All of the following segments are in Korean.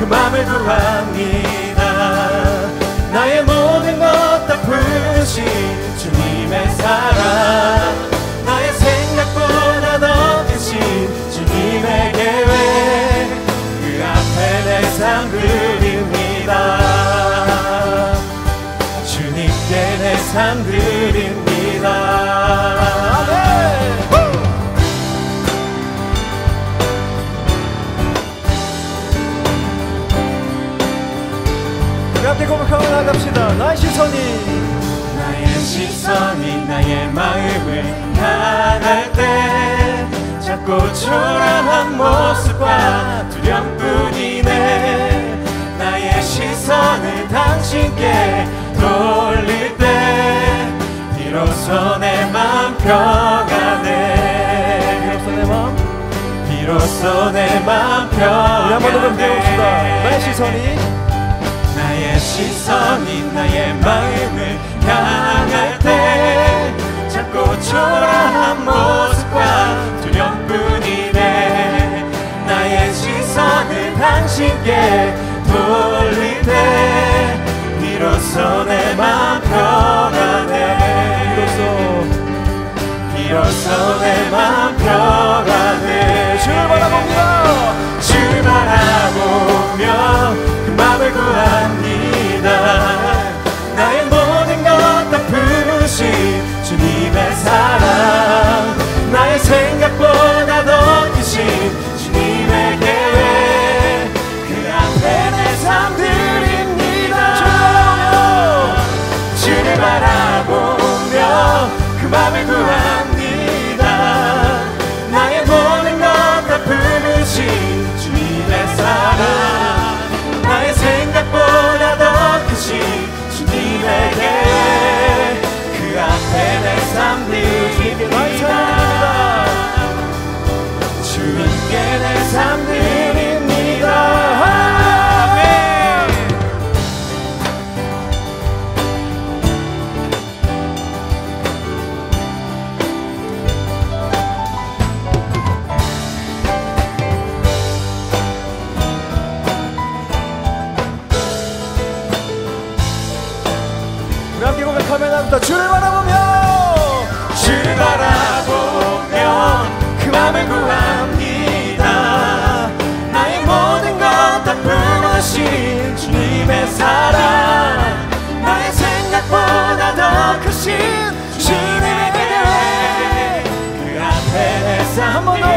그 맘을 구하니 함께 고백하며 나갑시다. 나의 시선이. 나의 시선이 나의 마음을 향할 때 작고 초라한 모습과 두려움뿐이네. 나의 시선을 당신께 돌릴 때 비로소 내맘 평안해. 비로소 내맘 비로소 내맘 평안해 우리 한번더 배웁시다. 나의 시선이. 시선이 나의 마음을 향할 때 작고 초라한 모습과 두려움뿐이네. 나의 시선을 당신께 돌릴 때 비로소 내 한번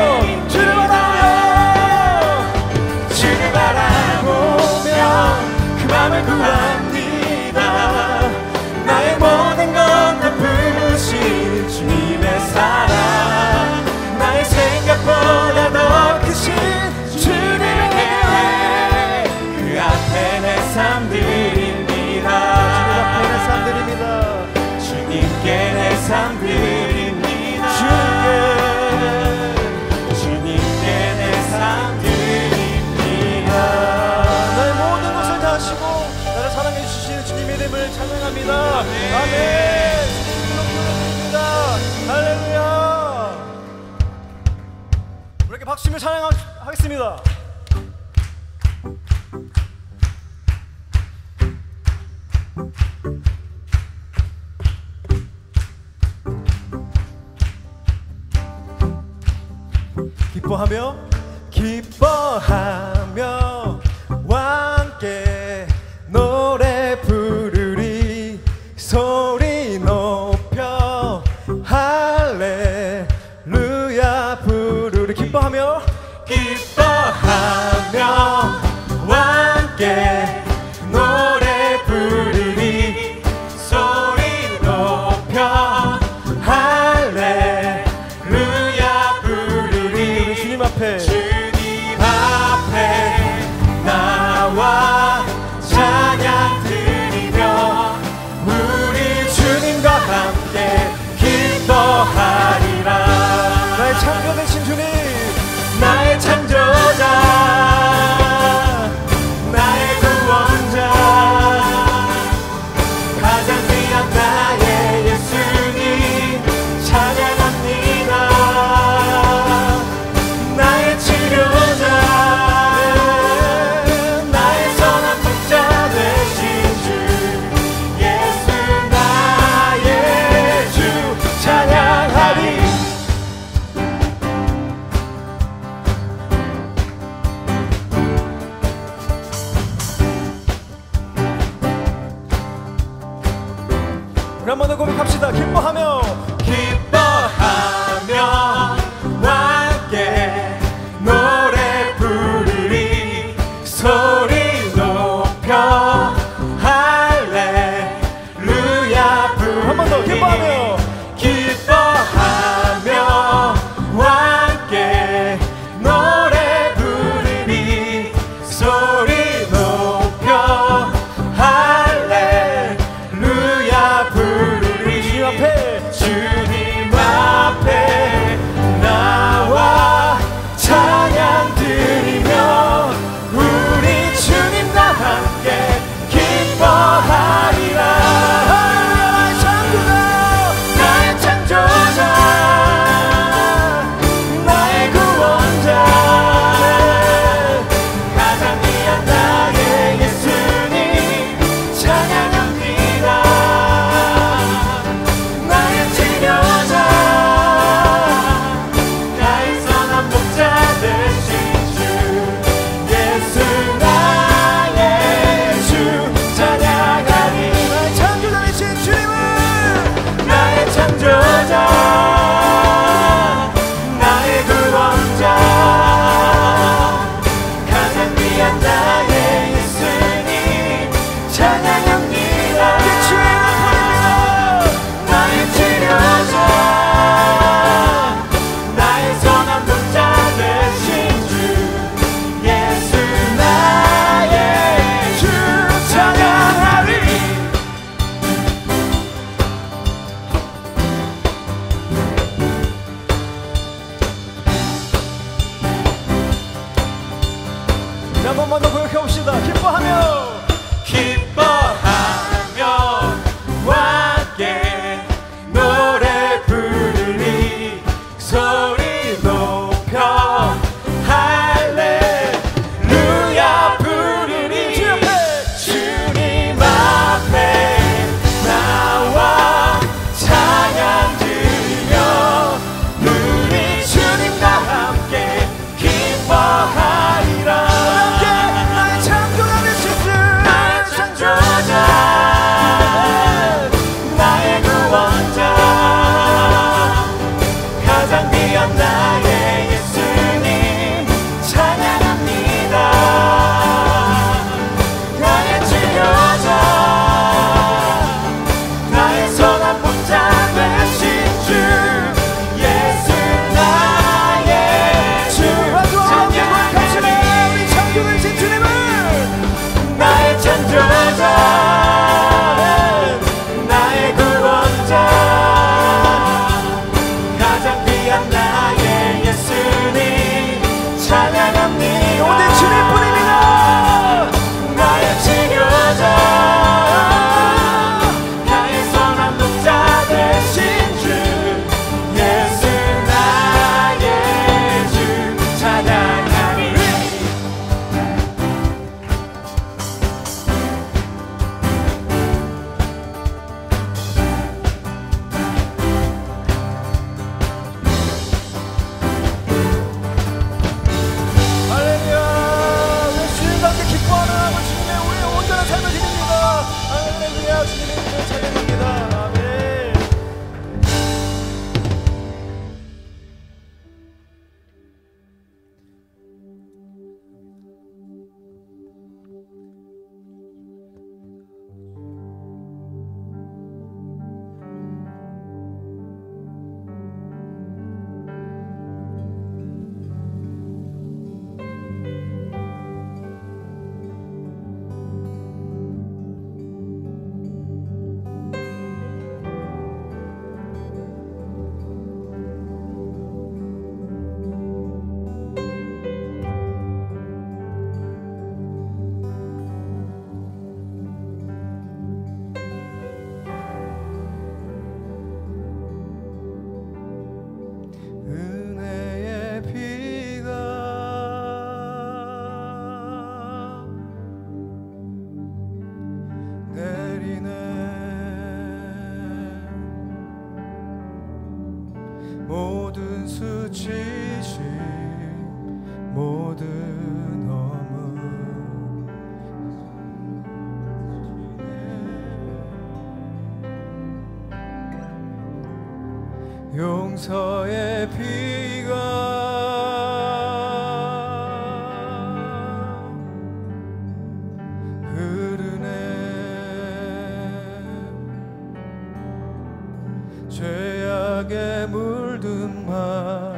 물든 마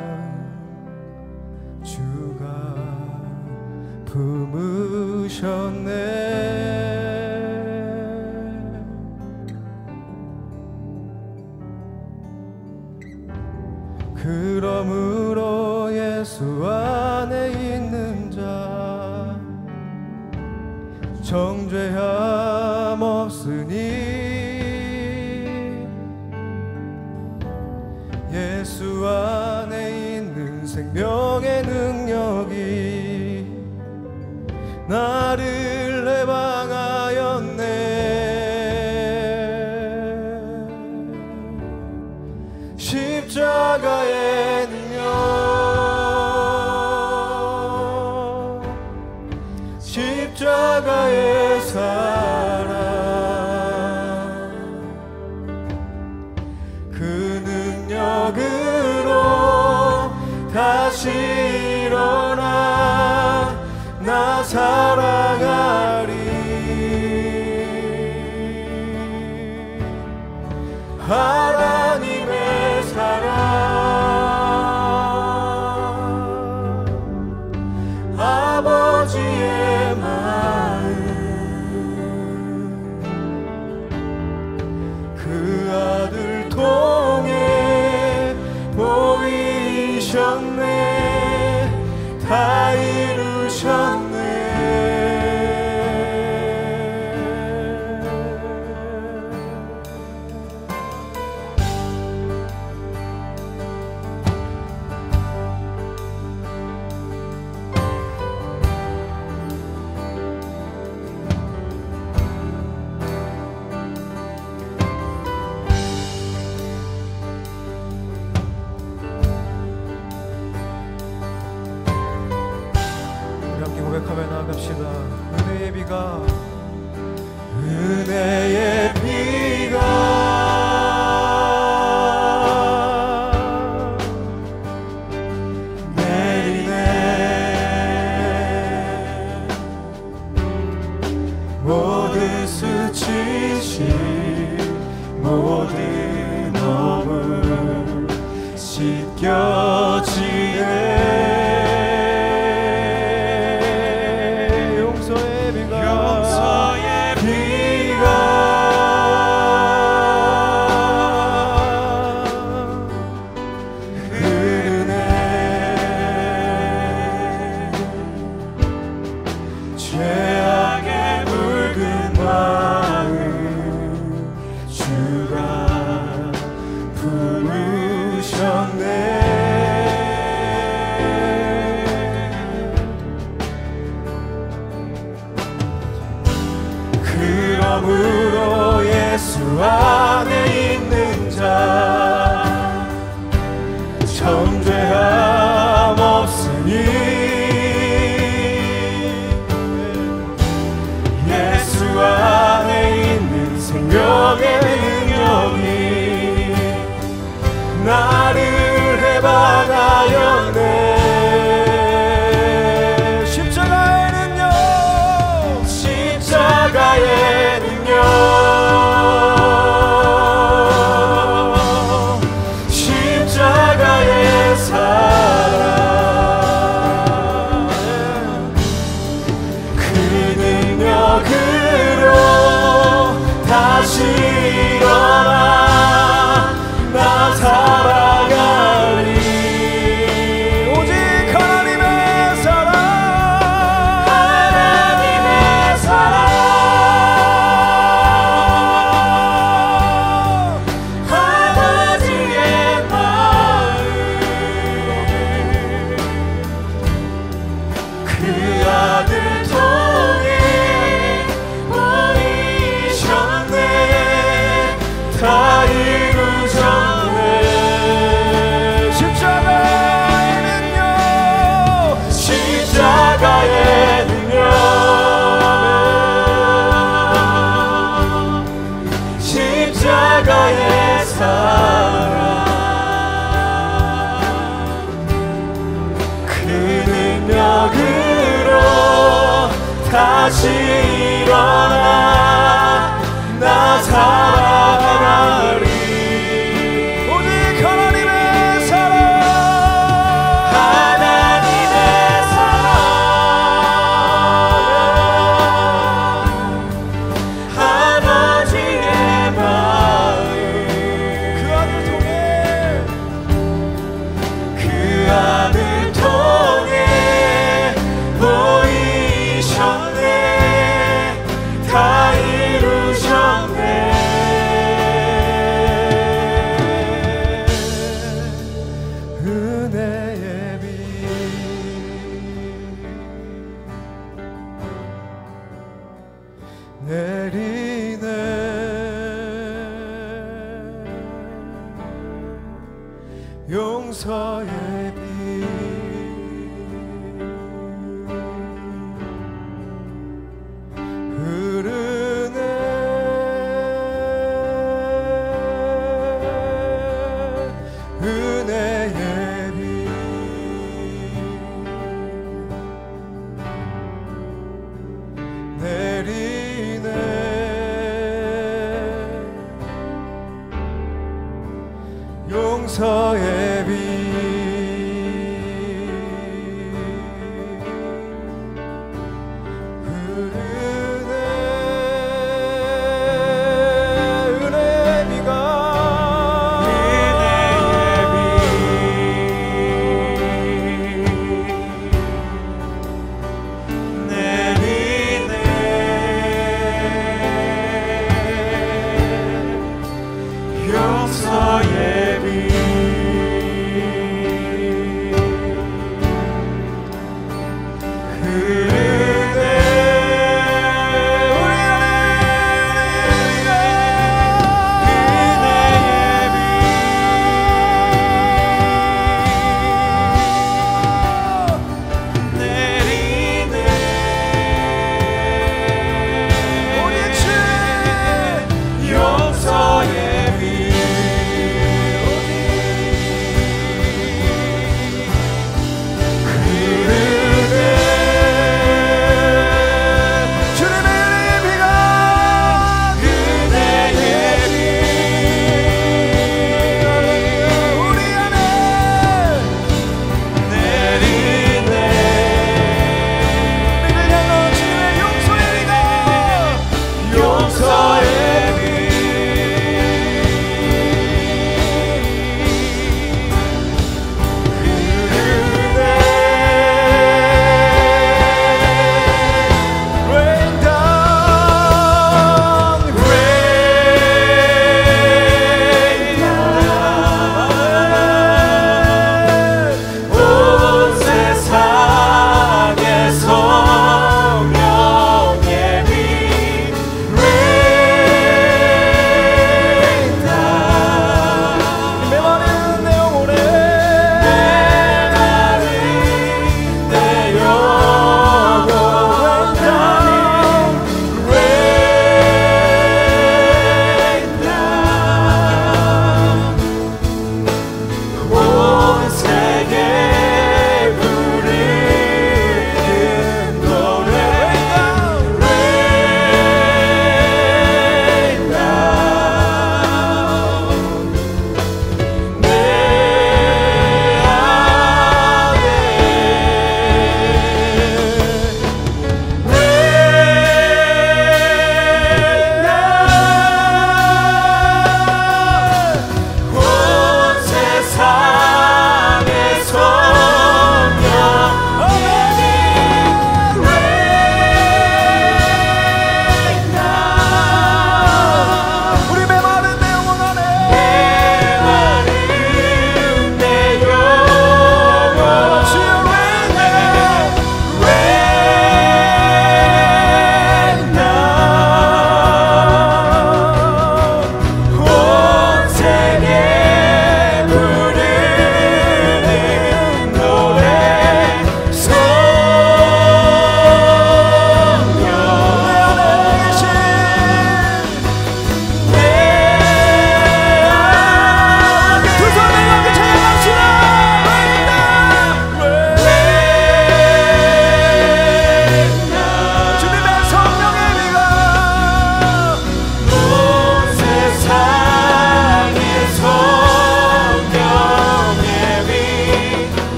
to rise.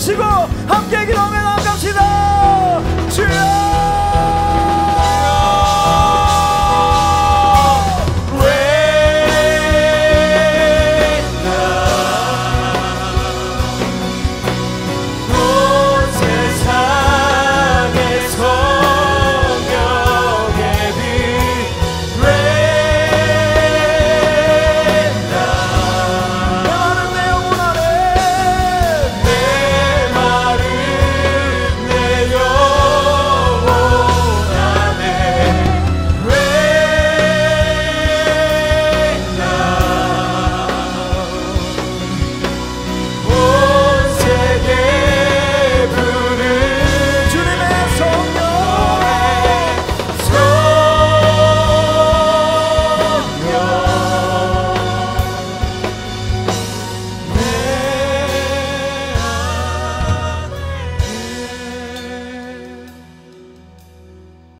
외치고 함